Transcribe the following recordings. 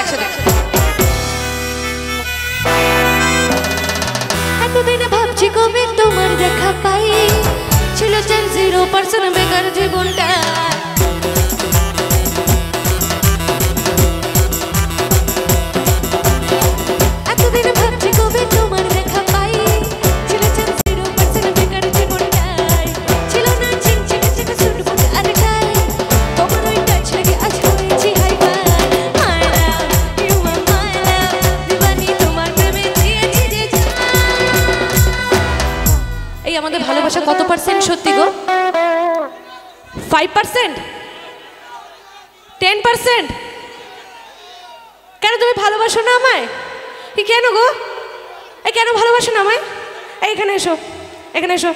একসাথে। এতদিন ভাবছি কবে তোমার দেখা পাই। ছিল চার জিরো পার্সেন্ট বেকার জীবনটা আমাদের ভালোবাসা কত পার্সেন্ট সত্যি গো? ফাইভ পার্সেন্ট টেন পার্সেন্ট কেন তুমি ভালোবাসো না আমায়? কি কেন গো? এই কেন ভালোবাসো না আমায়? এই এখানে এসো এখানে এসো।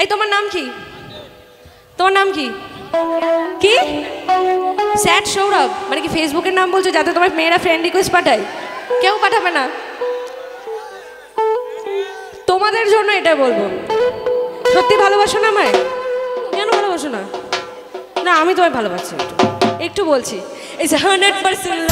এই তোমার নাম কি? তোমার নাম কি? কি? স্যাট সৌরভ। মানে কি ফেসবুকের নাম বলছো যাতে তোমার মেয়েরা ফ্রেন্ড রিকোয়েস্ট পাঠায়? কেউ পাঠাবে না? তোমাদের জন্য এটা বলব। সত্যি ভালোবাসো না আমায়? কেন ভালোবাসো না? না, আমি তোমায় ভালোবাসি একটু। একটু বলছি এই যে হান্ড্রেড পার্সেন্ট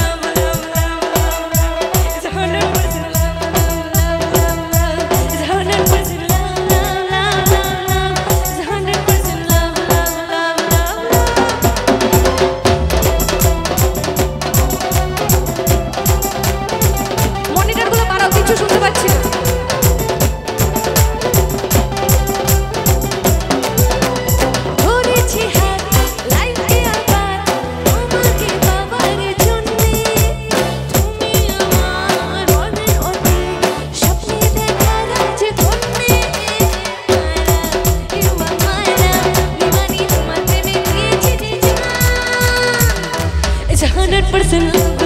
you.